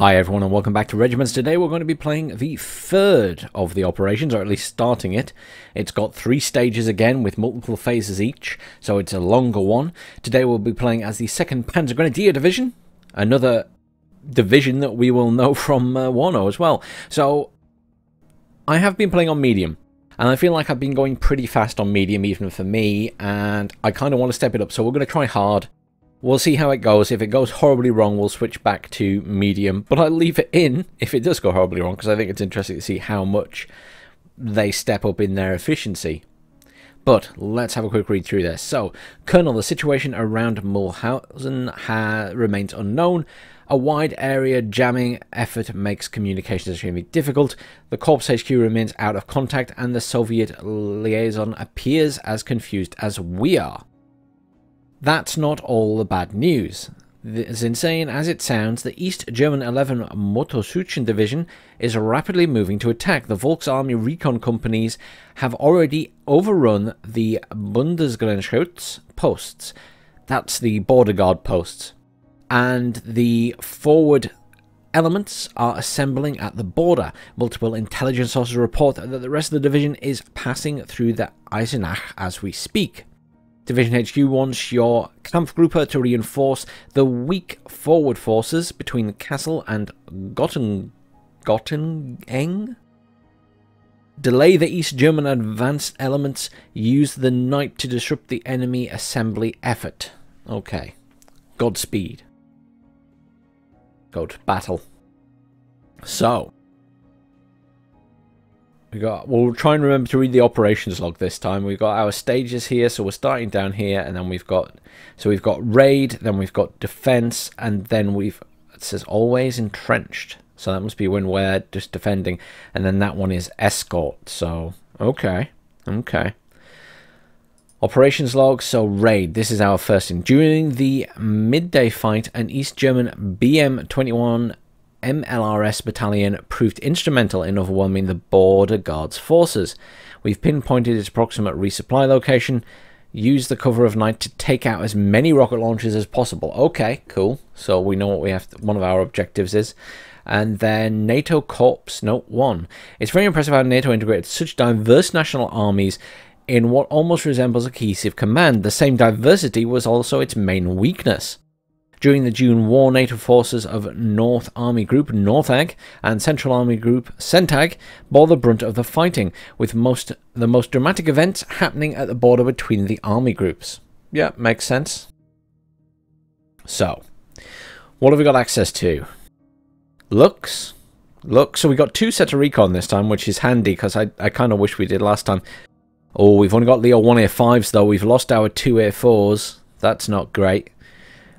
Hi everyone and welcome back to Regiments. Today we're going to be playing the third of the operations, or at least starting it. It's got three stages again with multiple phases each, so it's a longer one. Today we'll be playing as the 2nd Panzer Grenadier Division, another division that we will know from uh, WARNO as well. So I have been playing on medium, and I feel like I've been going pretty fast on medium even for me, and I kind of want to step it up, so we're going to try hard. We'll see how it goes. If it goes horribly wrong, we'll switch back to medium. But I'll leave it in if it does go horribly wrong, because I think it's interesting to see how much they step up in their efficiency. But let's have a quick read through this. So, Colonel, the situation around Mulhausen remains unknown. A wide area jamming effort makes communications extremely difficult. The Corps HQ remains out of contact, and the Soviet liaison appears as confused as we are. That's not all the bad news. As insane as it sounds, the East German 11 Motorsuchen Division is rapidly moving to attack. The Volks Army recon companies have already overrun the Bundesgrenzschutz posts. That's the border guard posts. And the forward elements are assembling at the border. Multiple intelligence sources report that the rest of the division is passing through the Eisenach as we speak. Division HQ wants your Kampfgruppe to reinforce the weak forward forces between Kassel and Gotten, Gotteneng. Delay the East German advanced elements. Use the night to disrupt the enemy assembly effort. Okay. Godspeed. Go to battle. So, we got. We'll try and remember to read the operations log this time. We've got our stages here, so we're starting down here, and then we've got. So we've got raid, then we've got defense, and then we've. It says always entrenched. So that must be when we're just defending, and then that one is escort. So okay, okay. Operations log, so raid. This is our first thing. During the midday fight, an East German BM 21 MLRS battalion proved instrumental in overwhelming the border guard's forces. We've pinpointed its approximate resupply location. Use the cover of night to take out as many rocket launchers as possible. Okay, cool. So we know what we have. To, one of our objectives is. And then NATO Corps Note 1. It's very impressive how NATO integrated such diverse national armies in what almost resembles a cohesive command. The same diversity was also its main weakness. During the June War, NATO forces of North Army Group Northag and Central Army Group Centag bore the brunt of the fighting, with most the most dramatic events happening at the border between the army groups. Yeah, makes sense. So, what have we got access to? Looks. Look, so we got two sets of recon this time, which is handy because I, I kind of wish we did last time. Oh, we've only got Leo 1A5s though. We've lost our 2A4s. That's not great.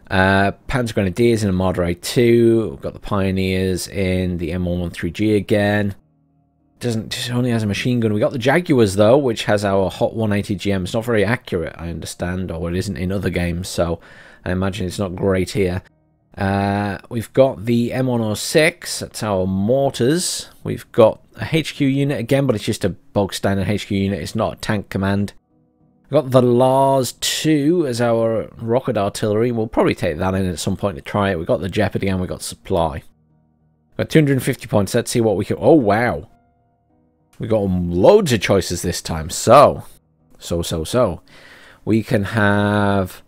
Uh, Panzer Grenadiers in a Marder 2. We've got the Pioneers in the M113G again. Doesn't only has a machine gun. We got the Jaguars though, which has our Hot ATGM. It's not very accurate, I understand, or it isn't in other games, so I imagine it's not great here. Uh, we've got the M106, that's our mortars. We've got a HQ unit again, but it's just a bog standard HQ unit. It's not a tank command. We've got the Lars 2 as our rocket artillery. We'll probably take that in at some point to try it. We've got the Jeopardy and we've got supply. We've got 250 points. Let's see what we can... Oh, wow. We've got loads of choices this time. So, so, so, so. We can have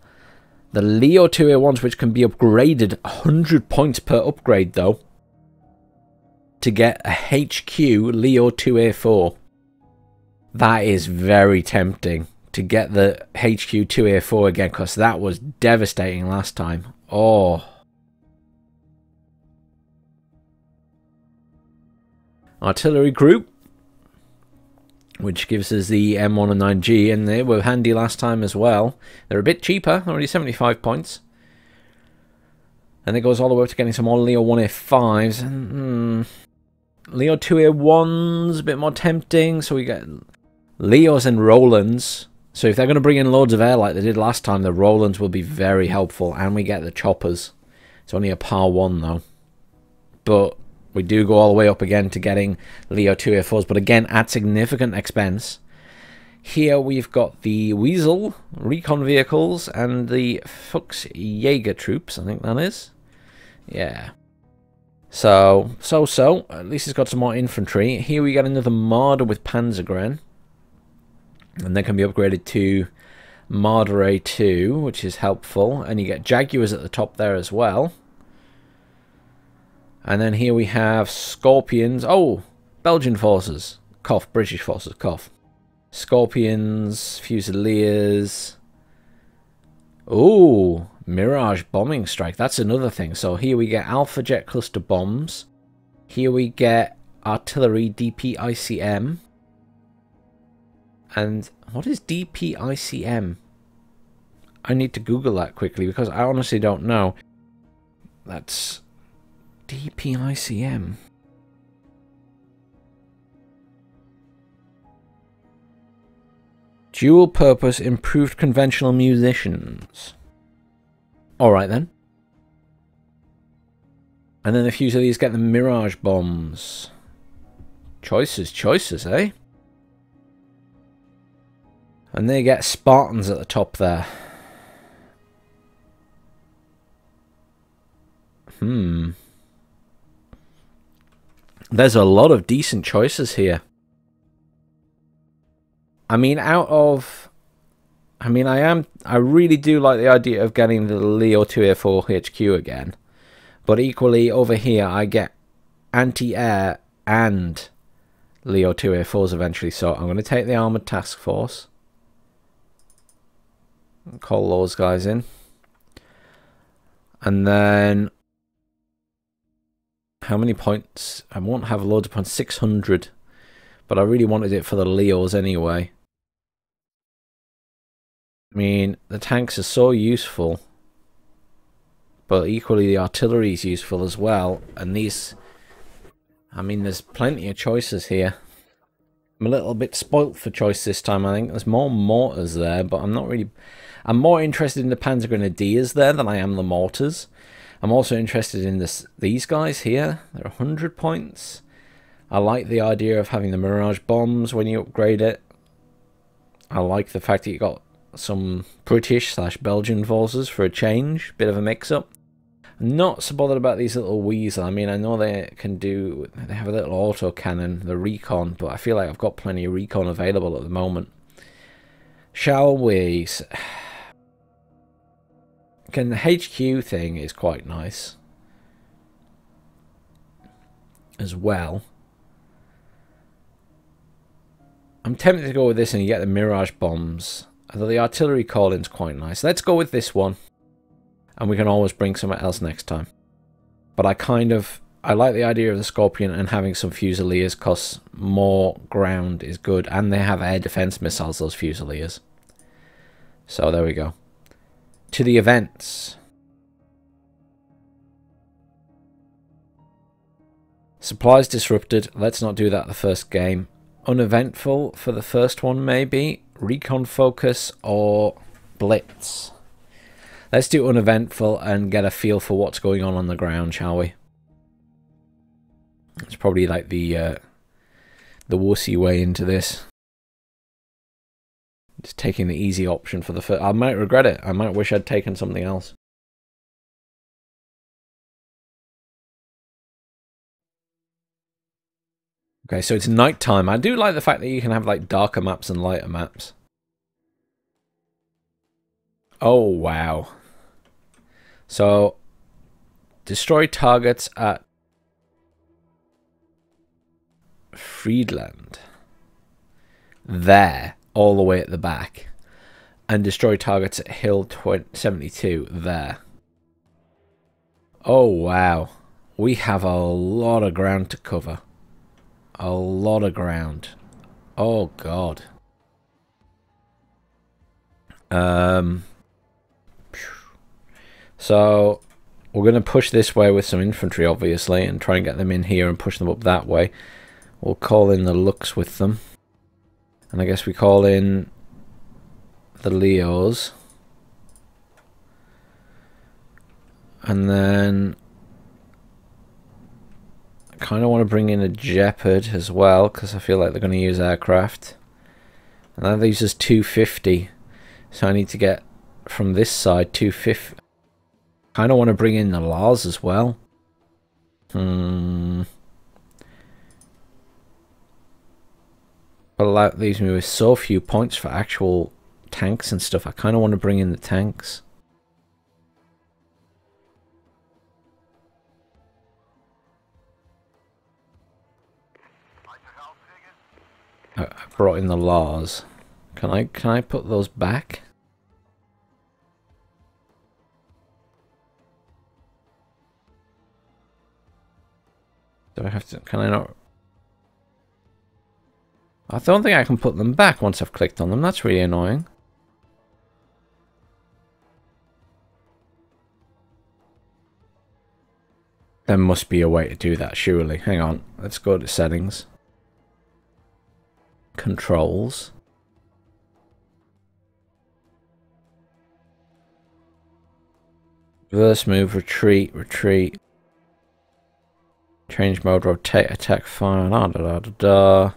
the Leo 2A1s, which can be upgraded 100 points per upgrade, though. To get a HQ Leo 2A4. That is very tempting to get the HQ 2A4 again because that was devastating last time. Oh. Artillery group, which gives us the M109G, and they were handy last time as well. They're a bit cheaper, only 75 points. And it goes all the way up to getting some more Leo 1A5s. Hmm. Leo 2A1's a bit more tempting, so we get Leos and Rolands so if they're going to bring in loads of air like they did last time, the Rolands will be very helpful. And we get the choppers. It's only a PAH 1 though. But we do go all the way up again to getting Leo 2A4s. But again, at significant expense. Here we've got the Weasel recon vehicles and the Fuchs Jaeger troops, I think that is. Yeah. So, so-so. At least it's got some more infantry. Here we get another Marder with Panzergren. And that can be upgraded to Marder A2, which is helpful. And you get Jaguars at the top there as well. And then here we have Scorpions. Oh, Belgian forces. Cough, British forces, cough. Scorpions, Fusiliers. Ooh, Mirage bombing strike. That's another thing. So here we get Alpha Jet cluster bombs. Here we get artillery DPICM. And what is DPICM? I need to Google that quickly because I honestly don't know. That's DPICM. Dual purpose improved conventional munitions. Alright then. And then a few of these get the Mirage bombs. Choices, choices, eh? And they get Spartans at the top there. Hmm. There's a lot of decent choices here. I mean, out of... I mean, I am... I really do like the idea of getting the Leo 2A4 HQ again. But equally, over here, I get anti-air and Leo 2A4s eventually. So I'm going to take the Armoured Task Force. Call those guys in. And then... How many points? I won't have loads of points. 600. But I really wanted it for the Leos anyway. I mean, the tanks are so useful. But equally the artillery is useful as well. And these... I mean, there's plenty of choices here. I'm a little bit spoilt for choice this time, I think. There's more mortars there, but I'm not really... I'm more interested in the Panzer Grenadiers there than I am the mortars. I'm also interested in this these guys here. They're 100 points. I like the idea of having the Mirage bombs when you upgrade it. I like the fact that you got some British slash Belgian forces for a change, bit of a mix-up. Not so bothered about these little weasel. I mean, I know they can do, they have a little auto cannon, the recon, but I feel like I've got plenty of recon available at the moment. Shall we? Can the HQ thing is quite nice as well. I'm tempted to go with this and you get the Mirage bombs. Although the artillery call-in's quite nice. Let's go with this one. And we can always bring something else next time. But I kind of... I like the idea of the Scorpion and having some Fusiliers because more ground is good. And they have air defense missiles, those Fusiliers. So there we go. To the events. Supplies disrupted. Let's not do that the first game. Uneventful for the first one, maybe recon focus or blitz? Let's do uneventful and get a feel for what's going on on the ground, shall we? It's probably like the uh, the wussy way into this. Just taking the easy option for the first. I might regret it. I might wish I'd taken something else. Okay, so it's nighttime. I do like the fact that you can have like darker maps and lighter maps. Oh, wow. So, destroy targets at Friedland. There, all the way at the back. And destroy targets at Hill 72, there. Oh, wow. We have a lot of ground to cover. A lot of ground. Oh, God. Um, so, we're going to push this way with some infantry, obviously, and try and get them in here and push them up that way. We'll call in the Luchs with them. And I guess we call in the Leos. And then I kind of want to bring in a Gepard as well because I feel like they're going to use aircraft. And that leaves us 250. So I need to get from this side 250. Kind of want to bring in the Lars as well. Hmm. Well, that leaves me with so few points for actual tanks and stuff. I kind of want to bring in the tanks. I brought in the Lars. Can I can I put those back? Do I have to can I not I don't think I can put them back once I've clicked on them. That's really annoying. There must be a way to do that, surely. Hang on. Let's go to settings. Controls. Reverse move, retreat, retreat. Change mode, rotate, attack, fire, ah, da da da da.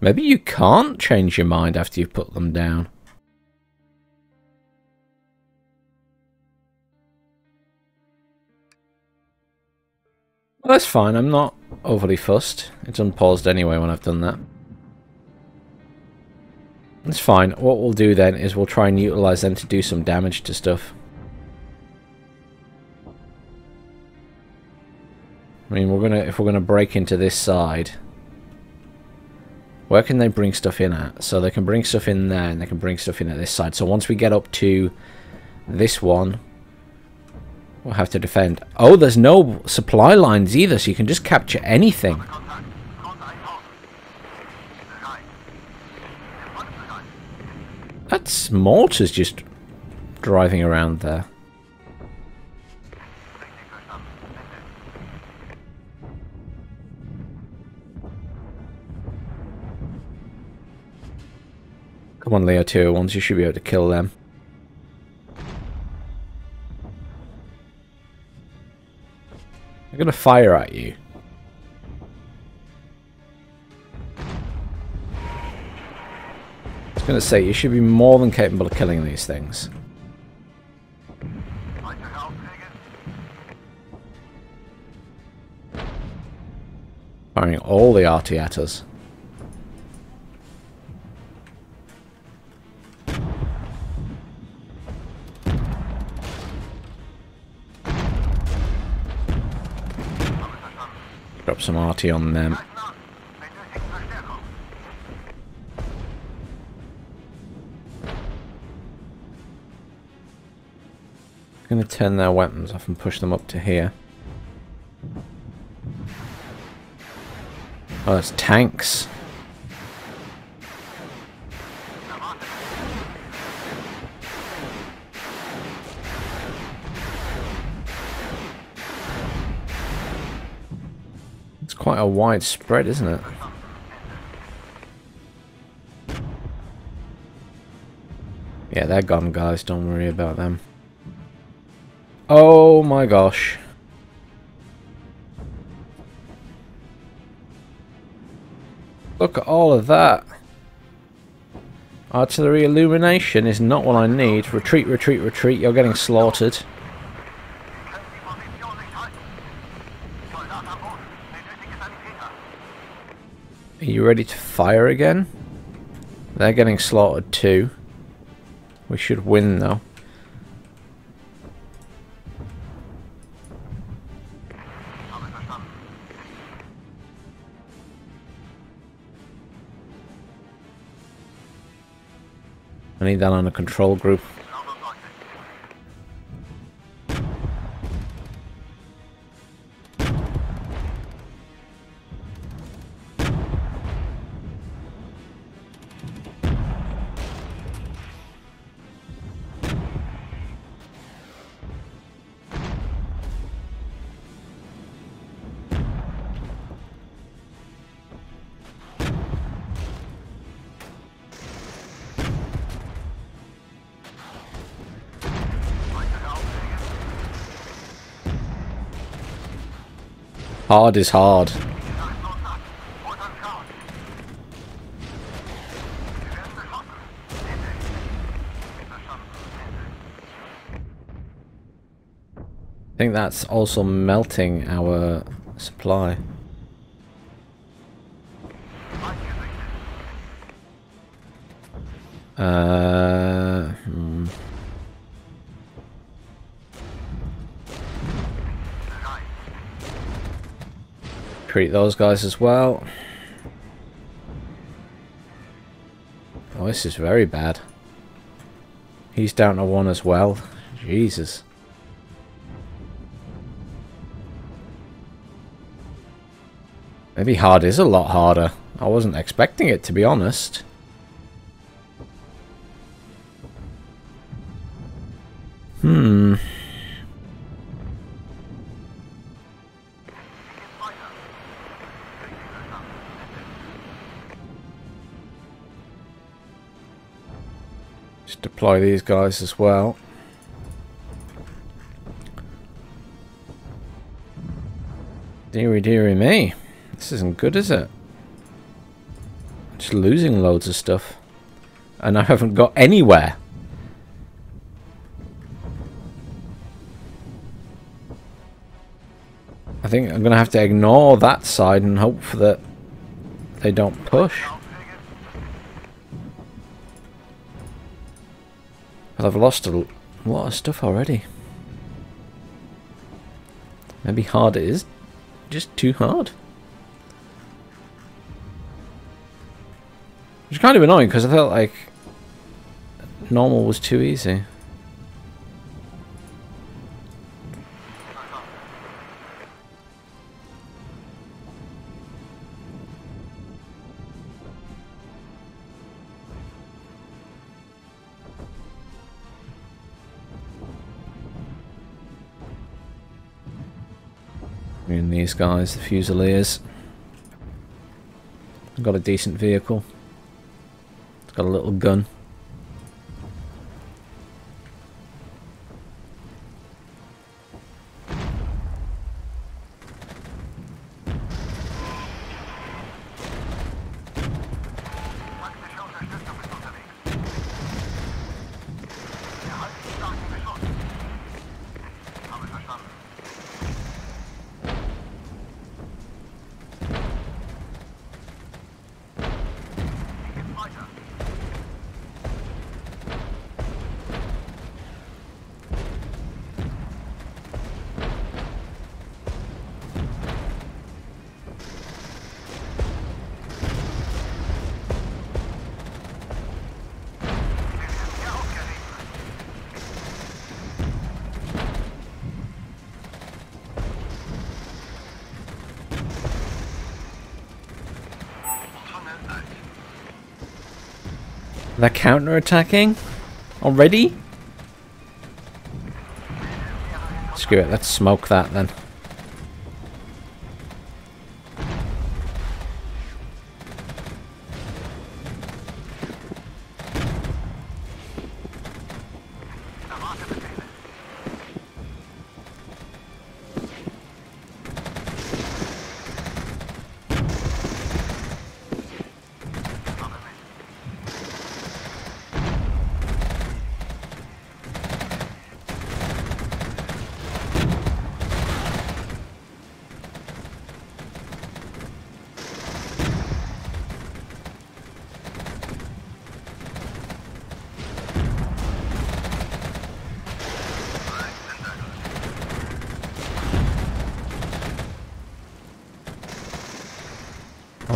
Maybe you can't change your mind after you've put them down. Well, that's fine. I'm not overly fussed. It's unpaused anyway when I've done that. That's fine. What we'll do then is we'll try and utilize them to do some damage to stuff. I mean, we're gonna if we're gonna break into this side, where can they bring stuff in at? So they can bring stuff in there and they can bring stuff in at this side. So once we get up to this one, we'll have to defend. Oh, there's no supply lines either, so you can just capture anything. That's mortars just driving around there. Come on, Leo 2A1s, you should be able to kill them. I'm gonna fire at you. I was gonna say, you should be more than capable of killing these things. Firing all the arty at us. Drop some arty on them. I'm going to turn their weapons off and push them up to here. Oh, it's tanks. Quite a wide spread, isn't it? Yeah, they're gone, guys. Don't worry about them. Oh my gosh. Look at all of that. Artillery illumination is not what I need. Retreat, retreat, retreat. You're getting slaughtered. You ready to fire again? They're getting slaughtered too. We should win though. I need that on a control group. Hard is hard. I think that's also melting our supply. Uh, Treat those guys as well. Oh, this is very bad. He's down to one as well. Jesus. Maybe hard is a lot harder. I wasn't expecting it, to be honest. These guys as well. Deary deary me. This isn't good, is it? Just losing loads of stuff. And I haven't got anywhere. I think I'm going to have to ignore that side and hope for that they don't push. I've lost a lot of stuff already. Maybe hard it is just too hard. Which is kind of annoying because I felt like normal was too easy. And these guys, the Fusiliers. Got a decent vehicle. It's got a little gun. They're counter-attacking? Already? Screw it, let's smoke that then.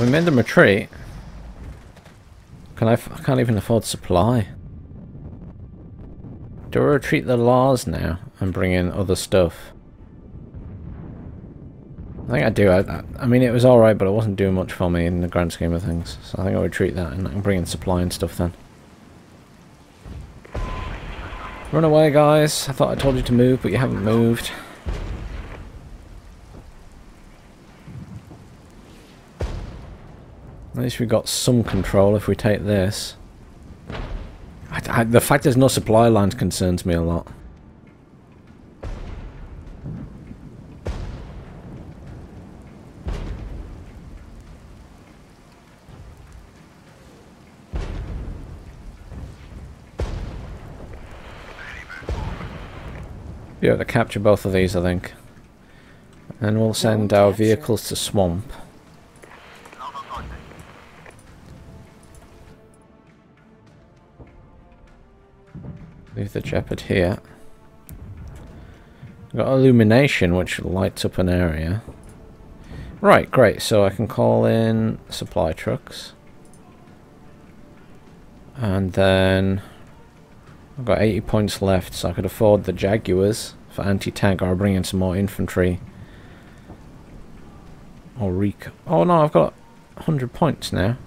We made them retreat. Can I? I can't even afford supply. Do I retreat the Lars now and bring in other stuff? I think I do. I, I mean, it was alright, but it wasn't doing much for me in the grand scheme of things. So I think I'll retreat that and I can bring in supply and stuff then. Run away, guys. I thought I told you to move, but you haven't moved. At least we've got some control if we take this. I, I, the fact there's no supply lines concerns me a lot. Be able to capture both of these, I think. And we'll send our vehicles to Swamp. Leave the Gepard here. We've got illumination, which lights up an area. Right, great. So I can call in supply trucks. And then I've got 80 points left, so I could afford the Jaguars for anti-tank, or I'll bring in some more infantry. Or rec... Oh no, I've got 100 points now.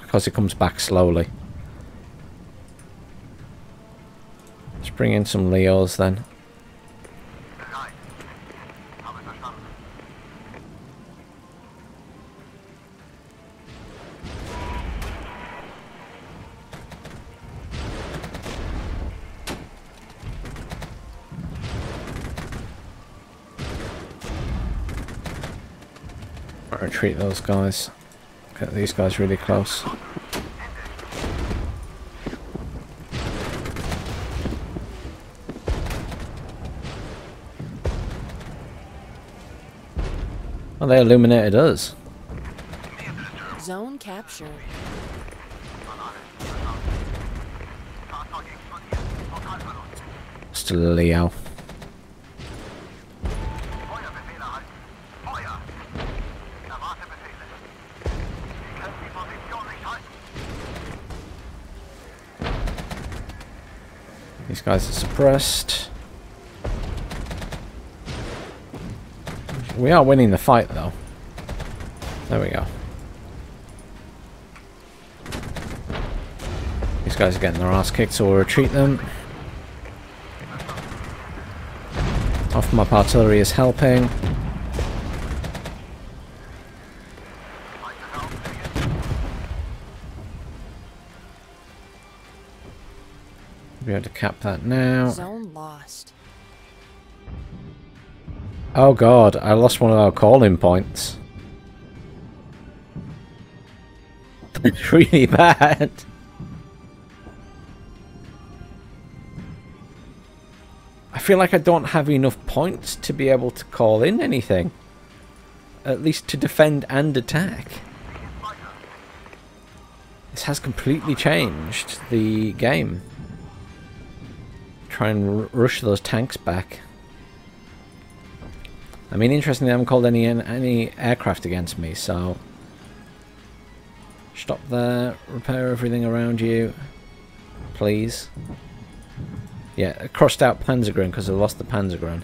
Because it comes back slowly. Let's bring in some Leos then. retreat those guys. Get these guys really close. Oh, they illuminated us. Zone captured. Still Leo. These guys are suppressed. We are winning the fight, though. There we go. These guys are getting their ass kicked, so we'll retreat them. Off my artillery is helping. Be able to cap that now. Oh god, I lost one of our calling points. It's really bad. I feel like I don't have enough points to be able to call in anything. At least to defend and attack. This has completely changed the game try and rush those tanks back. I mean, interestingly, I haven't called any any aircraft against me, so... Stop there, repair everything around you, please. Yeah, I crossed out Panzergren because I lost the Panzergren.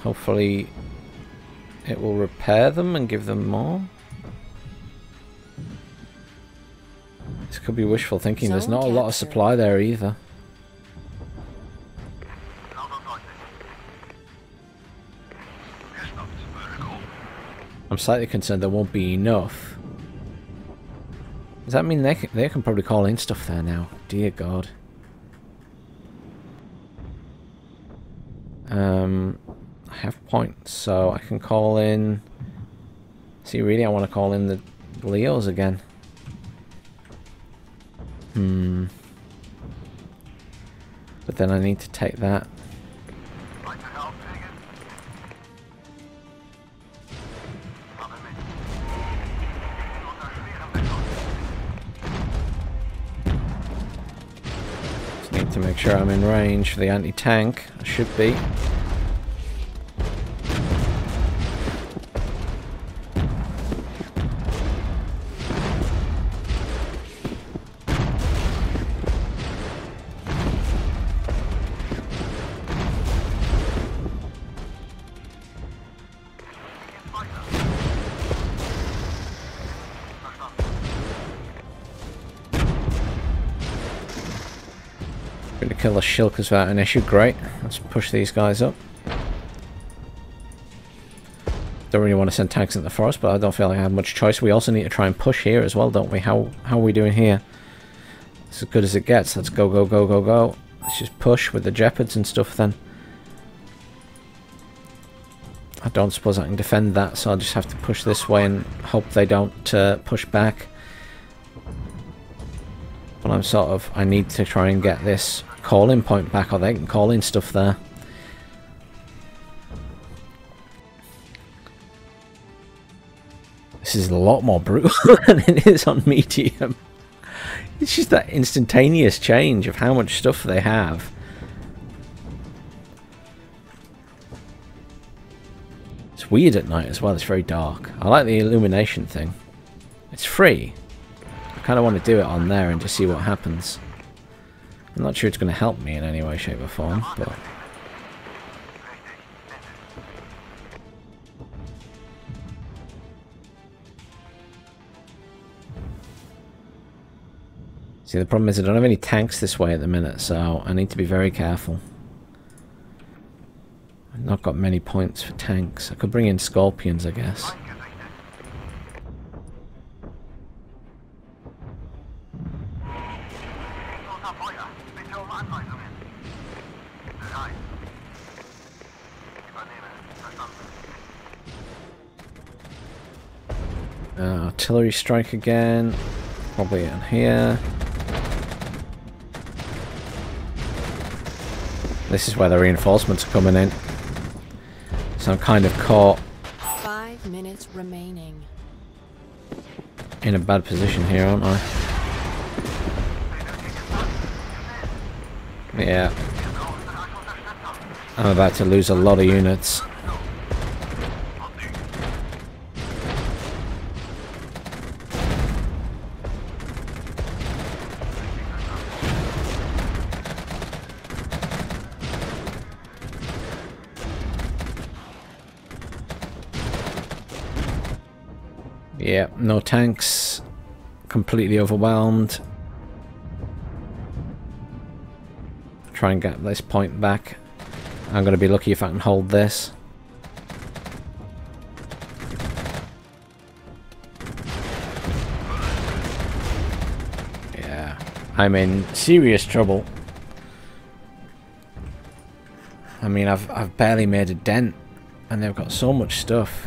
Hopefully it will repair them and give them more. This could be wishful thinking. There's not a lot of supply there either. I'm slightly concerned there won't be enough. Does that mean they can, they can probably call in stuff there now? Dear God. Um, I have points, so I can call in... See, really, I want to call in the Leos again. Hmm. But then I need to take that. Make sure I'm in range for the anti-tank. I should be. Kill the Shilkas without an issue. Great. Let's push these guys up. Don't really want to send tanks into the forest, but I don't feel like I have much choice. We also need to try and push here as well, don't we? How, how are we doing here? It's as good as it gets. Let's go, go, go, go, go. Let's just push with the Gepards and stuff then. I don't suppose I can defend that, so I'll just have to push this way and hope they don't uh, push back. But I'm sort of... I need to try and get this calling point back, or they can call in stuff there. This is a lot more brutal than it is on medium. It's just that instantaneous change of how much stuff they have. It's weird at night as well, it's very dark. I like the illumination thing. It's free. I kind of want to do it on there and just see what happens. I'm not sure it's going to help me in any way, shape or form, but... See, the problem is I don't have any tanks this way at the minute, so I need to be very careful. I've not got many points for tanks. I could bring in scorpions, I guess. Uh, artillery strike again. Probably in here. This is where the reinforcements are coming in. So I'm kind of caught. Five minutes remaining. In a bad position here, aren't I? Yeah. I'm about to lose a lot of units. Yeah, no tanks. Completely overwhelmed. Try and get this point back. I'm going to be lucky if I can hold this. Yeah, I'm in serious trouble. I mean, I've, I've barely made a dent, and they've got so much stuff.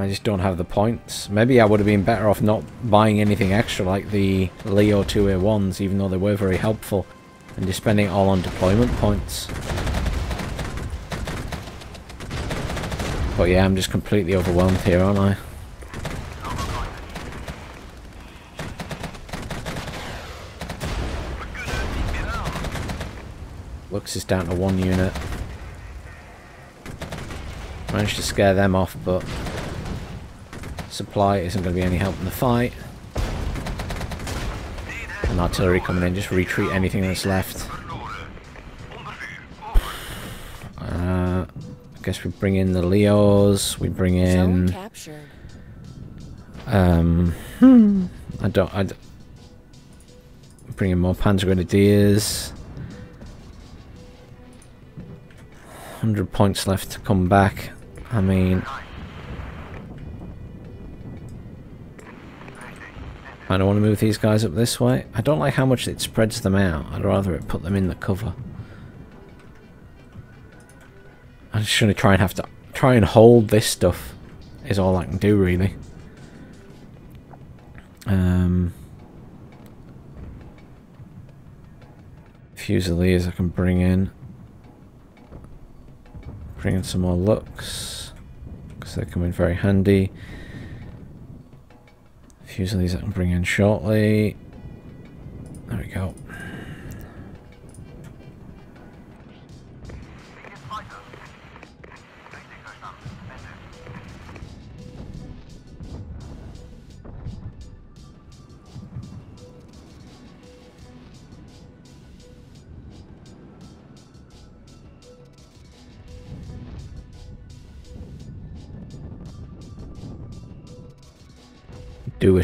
I just don't have the points. Maybe I would have been better off not buying anything extra like the Leo 2A1s, even though they were very helpful, and just spending it all on deployment points. But yeah, I'm just completely overwhelmed here, aren't I? Luchs is down to one unit. Managed to scare them off, but supply isn't going to be any help in the fight. And artillery coming in, just retreat anything that's left. Uh, I guess we bring in the Leos, we bring in... Um, I don't... I bring in more Panzer Grenadiers. 100 points left to come back. I mean... I don't want to move these guys up this way. I don't like how much it spreads them out. I'd rather it put them in the cover. I'm just going to try and have to try and hold this stuff is all I can do really. Um, Fusiliers I can bring in. Bring in some more Luchs because they come in very handy. Fusiliers I can bring in shortly. There we go.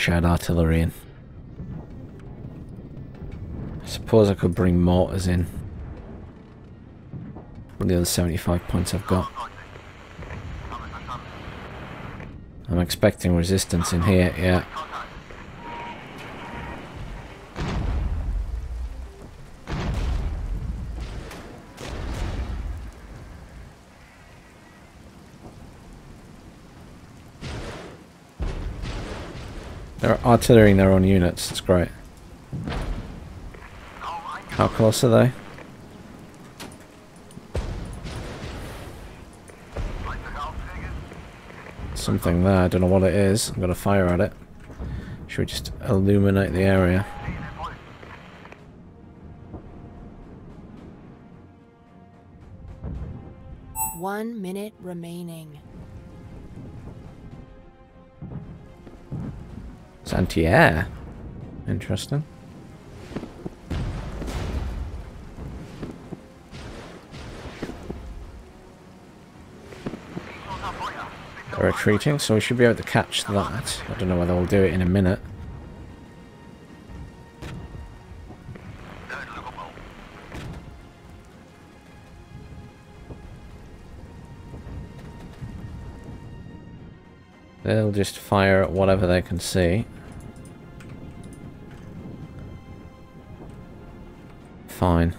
Wish I had artillery in. I suppose I could bring mortars in. From the other 75 points I've got. I'm expecting resistance in here, yeah. artillery in their own units. It's great. How close are they? Something there. I don't know what it is. I'm going to fire at it. Should we just illuminate the area? Anti-air. Interesting. They're retreating, so we should be able to catch that. I don't know whether we'll do it in a minute. They'll just fire at whatever they can see. Fine.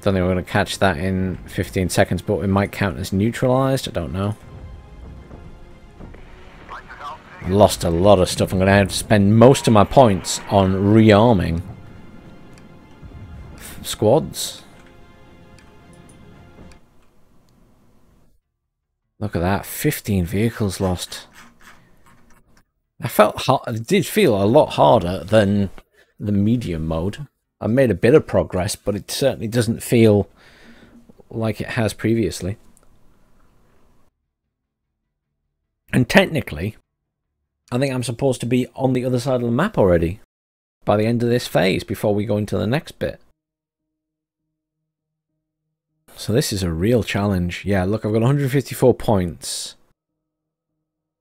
Don't think we're going to catch that in 15 seconds, but it might count as neutralized. I don't know. I lost a lot of stuff. I'm going to have to spend most of my points on rearming squads. Look at that, 15 vehicles lost. I felt hard, it did feel a lot harder than the medium mode. I made a bit of progress, but it certainly doesn't feel like it has previously. And technically, I think I'm supposed to be on the other side of the map already by the end of this phase before we go into the next bit. So this is a real challenge. Yeah, look, I've got 154 points.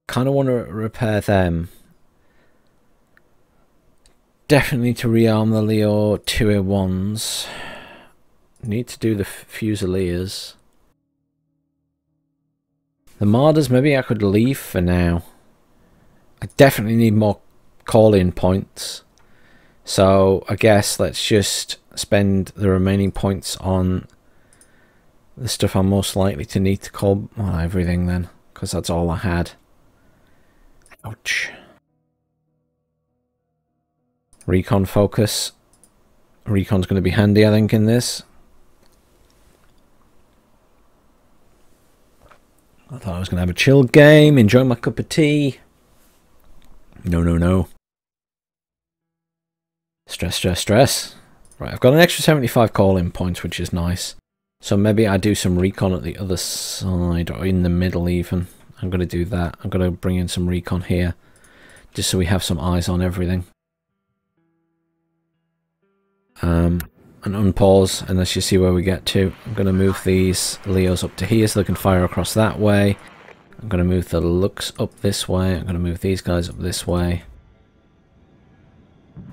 Kind of want to repair them. Definitely to rearm the Leo 2A1s. Need to do the Fusiliers. The Marders, maybe I could leave for now. I definitely need more call-in points. So I guess let's just spend the remaining points on the stuff I'm most likely to need to call well, everything then, because that's all I had. Ouch. Recon focus. Recon's going to be handy, I think, in this. I thought I was going to have a chill game, enjoy my cup of tea. No, no, no. Stress, stress, stress. Right, I've got an extra 75 call-in points, which is nice. So maybe I do some recon at the other side or in the middle even. I'm going to do that. I'm going to bring in some recon here just so we have some eyes on everything. Um, and unpause and let's just see where we get to. I'm going to move these Leos up to here so they can fire across that way. I'm going to move the Luchs up this way. I'm going to move these guys up this way.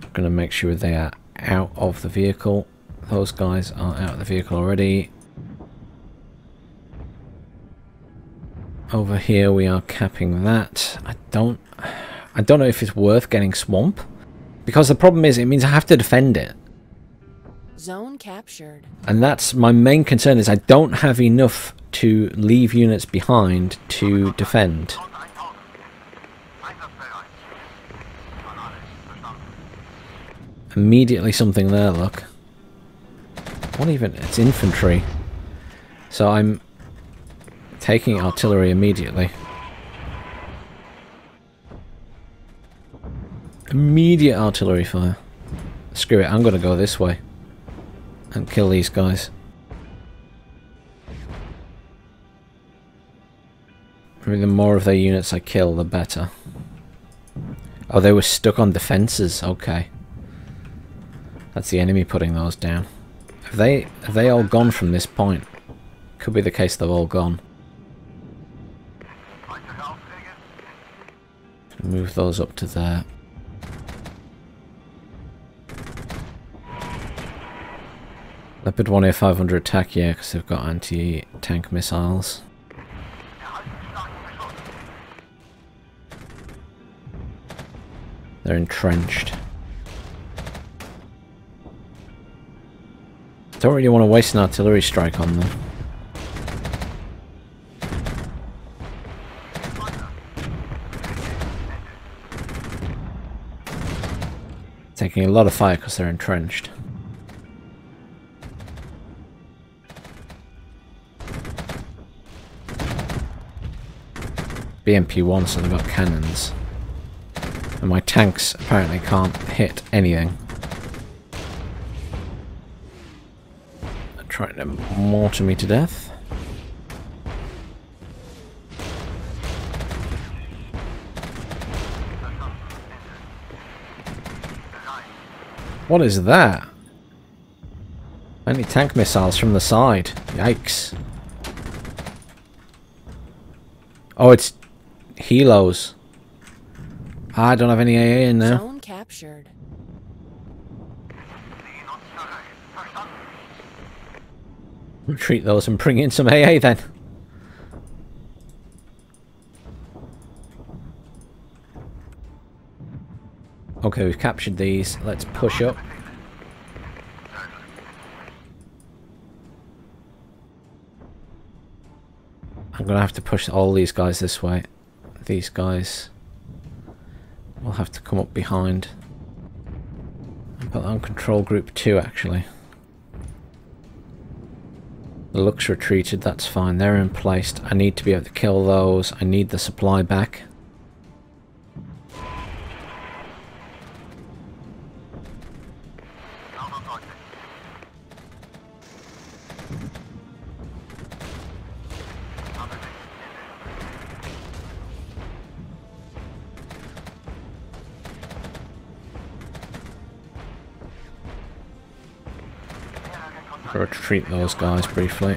I'm going to make sure they are out of the vehicle. Those guys are out of the vehicle already. Over here we are capping that. I don't I don't know if it's worth getting swamp. Because the problem is it means I have to defend it. Zone captured. And that's my main concern is I don't have enough to leave units behind to defend. Immediately something there, look. What even? It's infantry. So I'm taking artillery immediately. Immediate artillery fire. Screw it, I'm gonna go this way. And kill these guys. Maybe the more of their units I kill, the better. Oh, they were stuck on defences. Okay. That's the enemy putting those down. Have they, have they all gone from this point? Could be the case they've all gone. Move those up to there. Leopard 1A 500 attack, yeah, because they've got anti-tank missiles. They're entrenched. Don't really want to waste an artillery strike on them. Taking a lot of fire because they're entrenched. BMP-1, so they've got cannons. And my tanks apparently can't hit anything. They're trying to mortar me to death. What is that? Anti-tank missiles from the side. Yikes. Oh, it's helos. Ah, I don't have any AA in there. Zone captured. Retreat those and bring in some AA then. Okay, we've captured these. Let's push up. I'm gonna have to push all these guys this way. These guys will have to come up behind. I've got on control group 2 actually. The Luchs retreated, that's fine. They're in place. I need to be able to kill those. I need the supply back. Retreat those guys briefly.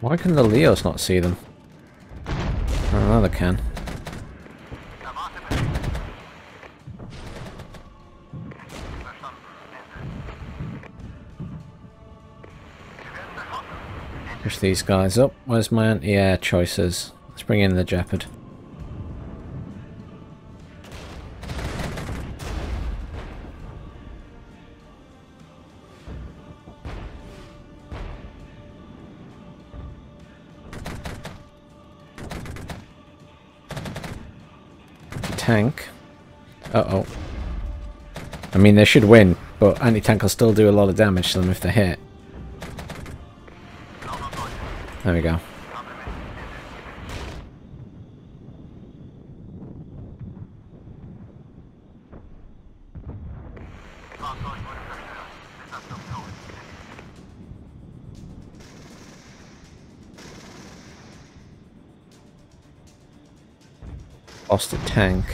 Why can the Leos not see them? Now they can. Push these guys up. Where's my anti-air choices? Let's bring in the Gepard. Tank. Uh-oh. I mean, they should win, but anti-tank will still do a lot of damage to them if they hit. There we go. Lost a tank.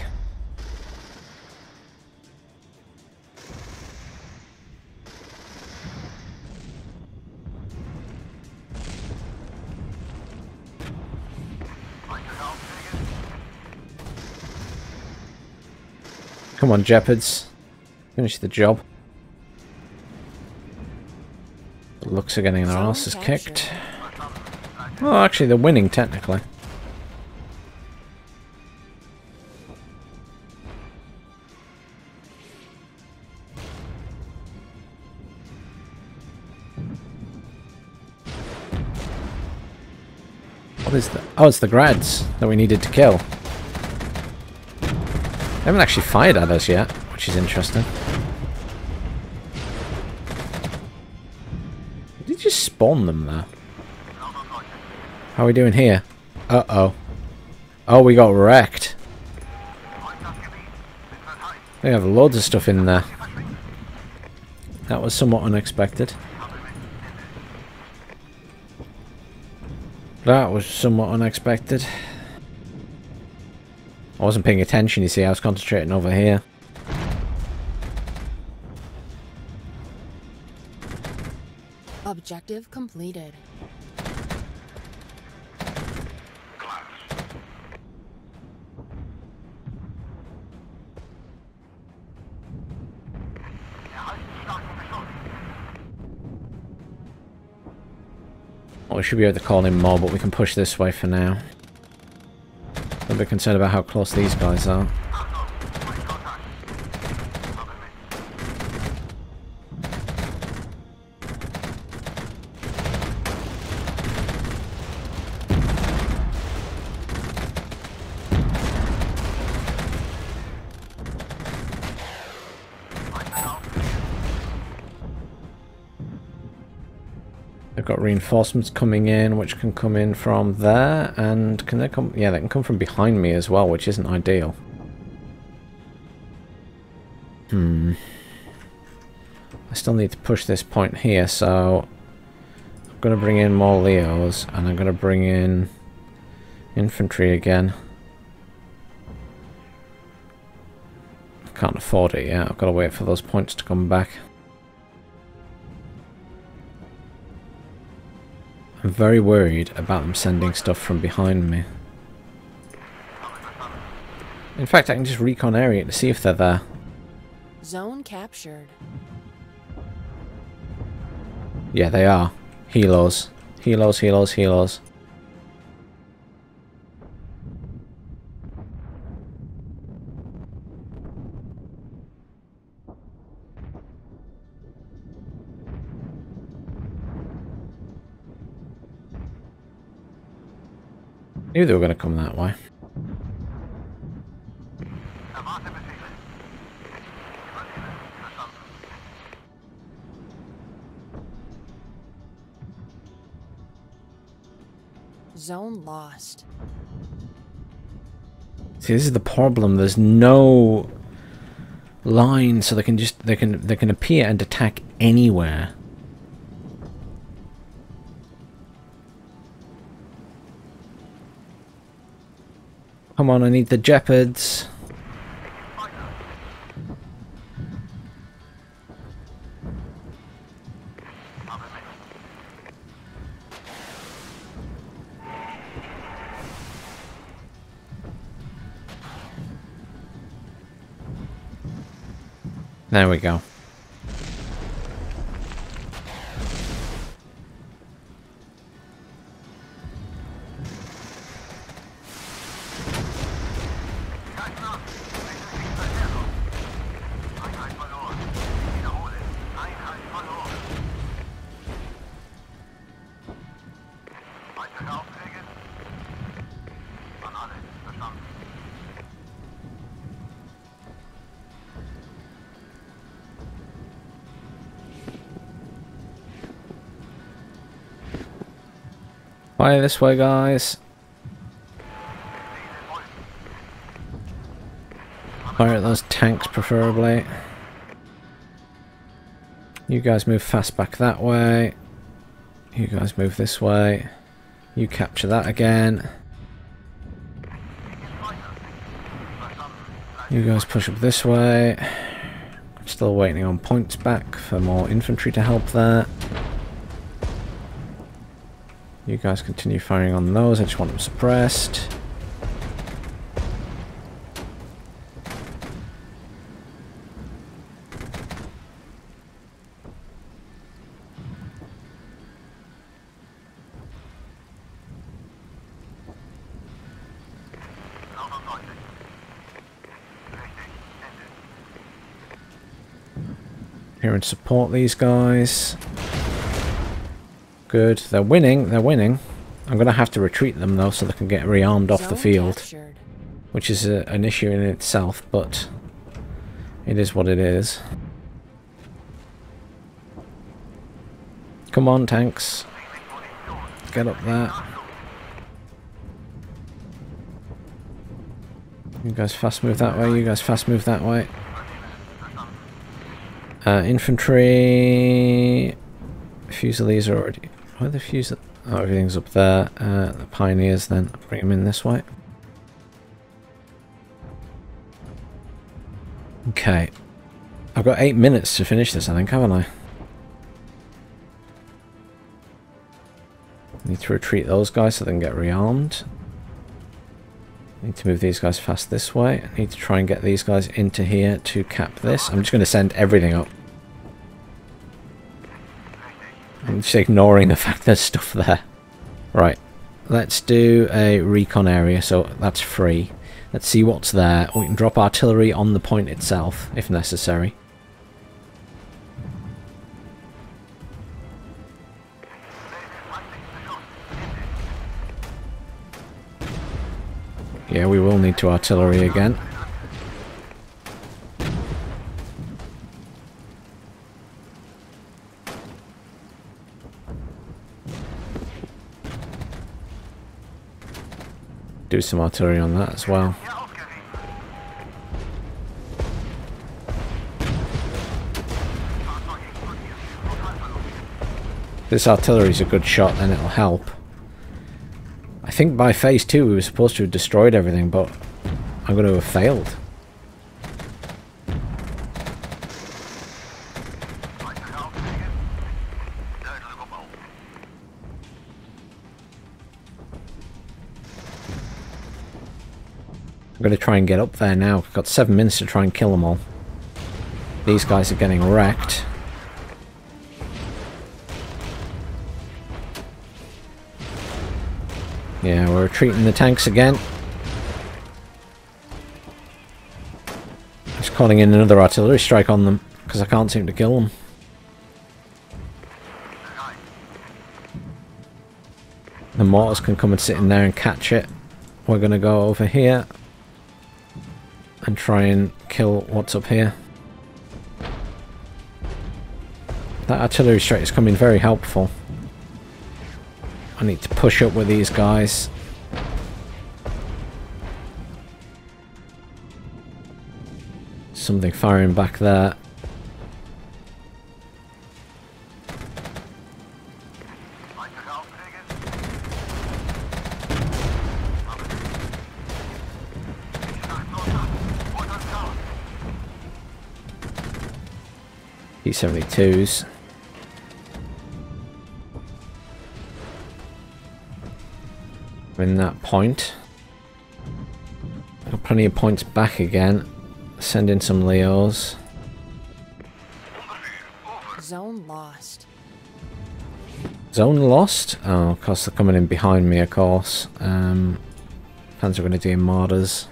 Come on, Gepards. Finish the job. The Luchs are getting their asses kicked. Oh, actually, they're winning, technically. Is? Oh, it's the grads that we needed to kill. They haven't actually fired at us yet, which is interesting. Did you just spawn them there? How are we doing here? Uh-oh. Oh, we got wrecked. They have loads of stuff in there. That was somewhat unexpected. That was somewhat unexpected. I wasn't paying attention, you see, I was concentrating over here. Objective completed. Should be able to call in more, but we can push this way for now. A bit concerned about how close these guys are. Reinforcements coming in, which can come in from there, and can they come? Yeah, they can come from behind me as well, which isn't ideal. Hmm. I still need to push this point here, so I'm going to bring in more Leos, and I'm going to bring in infantry again. Can't afford it yet, I've got to wait for those points to come back. I'm very worried about them sending stuff from behind me. In fact, I can just recon area to see if they're there. Zone captured. Yeah, they are. Helos. Helos, helos, helos. Knew they were going to come that way. Zone lost. See, this is the problem. There's no line, so they can just they can they can appear and attack anywhere. Come on, I need the Gepards. There we go. Fire this way, guys. Fire at those tanks, preferably. You guys move fast back that way. You guys move this way. You capture that again. You guys push up this way. Still waiting on points back for more infantry to help there. You guys continue firing on those. I just want them suppressed. Here and support these guys. Good. They're winning. They're winning. I'm going to have to retreat them, though, so they can get rearmed off the field. Which is a, an issue in itself, but it is what it is. Come on, tanks. Get up there. You guys fast move that way, you guys fast move that way. Uh, infantry... Fusiliers are already... Are the fusiliers? Oh, everything's up there. Uh, the pioneers then, bring them in this way. Okay. I've got eight minutes to finish this, I think, haven't I? Need to retreat those guys so they can get rearmed. Need to move these guys fast this way. I need to try and get these guys into here to cap this. I'm just going to send everything up. I'm just ignoring the fact there's stuff there. Right. Let's do a recon area, so that's free. Let's see what's there. Oh, we can drop artillery on the point itself, if necessary. Yeah, we will need to artillery again. Do some artillery on that as well. this artillery is a good shot, and it'll help. I think by phase two we were supposed to have destroyed everything, but I'm going to have failed. To try and get up there now. I've got seven minutes to try and kill them all. These guys are getting wrecked. Yeah, we're retreating the tanks again. Just calling in another artillery strike on them, because I can't seem to kill them. The mortars can come and sit in there and catch it. We're going to go over here try and kill what's up here. That artillery strike is coming very helpful. I need to push up with these guys. Something firing back there. T-72s. in that point. Got plenty of points back again. Send in some Leos. Zone lost. Zone lost? Oh, of course they're coming in behind me, of course. Um, to do Marders.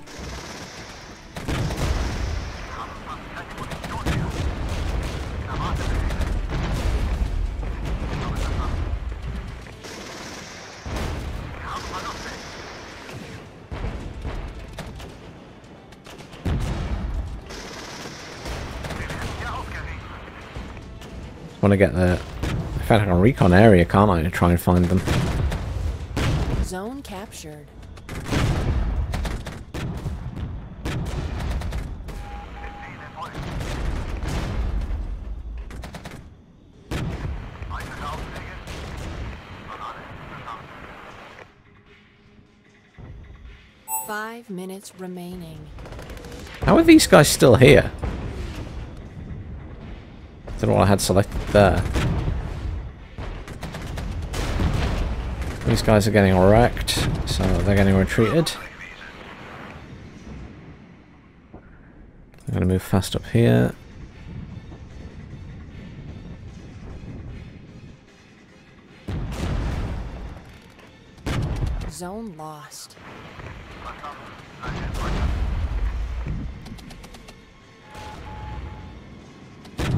Want to get the... In fact, I can recon area, can't I, to try and find them. Zone captured. Five minutes remaining. How are these guys still here? Don't what I had selected there. These guys are getting wrecked, so they're getting retreated. I'm going to move fast up here.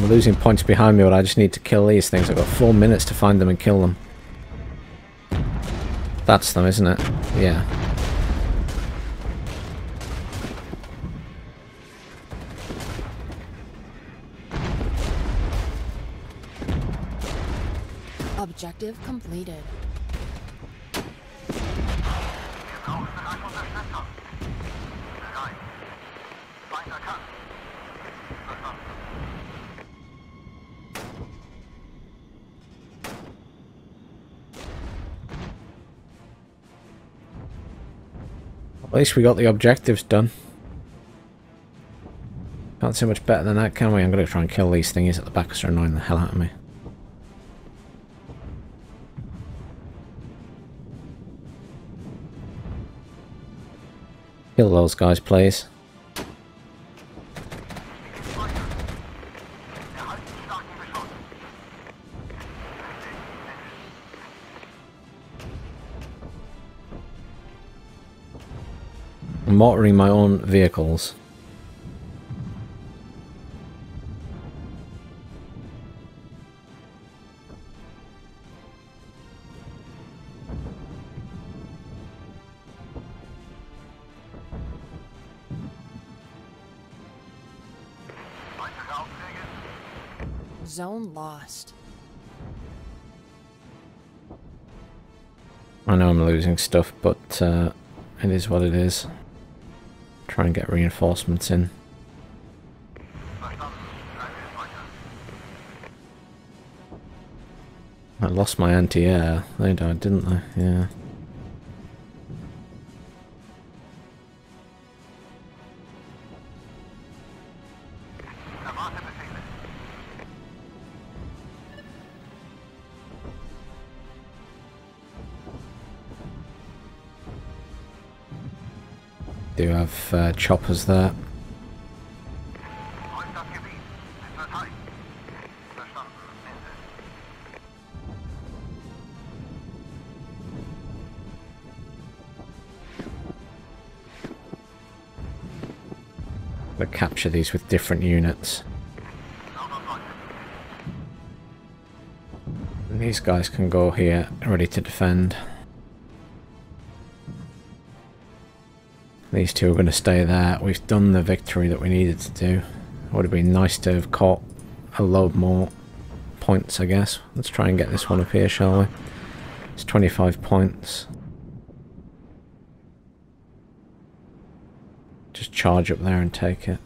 I'm losing points behind me, but I just need to kill these things. I've got four minutes to find them and kill them. That's them, isn't it? Yeah. Objective completed. Least we got the objectives done. Can't say much better than that, can we? I'm going to try and kill these thingies at the back because they're annoying the hell out of me. Kill those guys, please. Mortaring my own vehicles. Zone lost. I know I'm losing stuff, but uh, it is what it is. Try and get reinforcements in. I lost my anti-air. They died, didn't they? Yeah. Do have uh, choppers there. But capture these with different units. And these guys can go here, ready to defend. These two are going to stay there. We've done the victory that we needed to do. It would have been nice to have caught a load more points, I guess. Let's try and get this one up here, shall we? It's 25 points. Just charge up there and take it.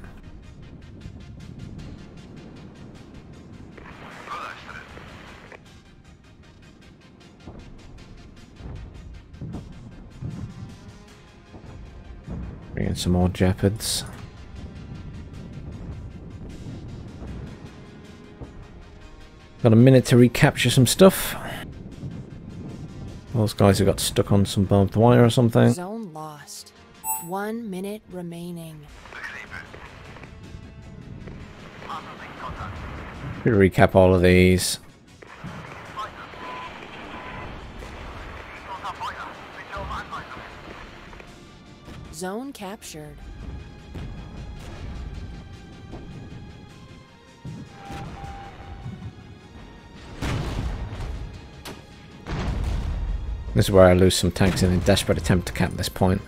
Some more Gepards. Got a minute to recapture some stuff. Those guys have got stuck on some barbed wire or something. Zone lost. One minute remaining. We recap all of these. Captured. This is where I lose some tanks in a desperate attempt to cap this point.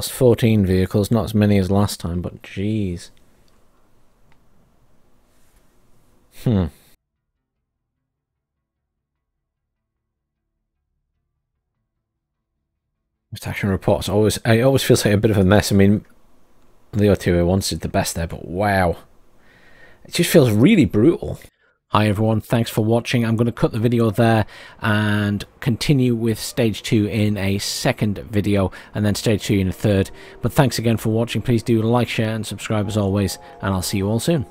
Lost 14 vehicles, not as many as last time, but jeez. Hmm. Action reports always. It always feels like a bit of a mess. I mean, Leo 2A1 did the best there, but wow, it just feels really brutal. Hi everyone, thanks for watching. I'm going to cut the video there and continue with stage 2 in a second video and then stage 2 in a third. But thanks again for watching. Please do like, share and subscribe as always and I'll see you all soon.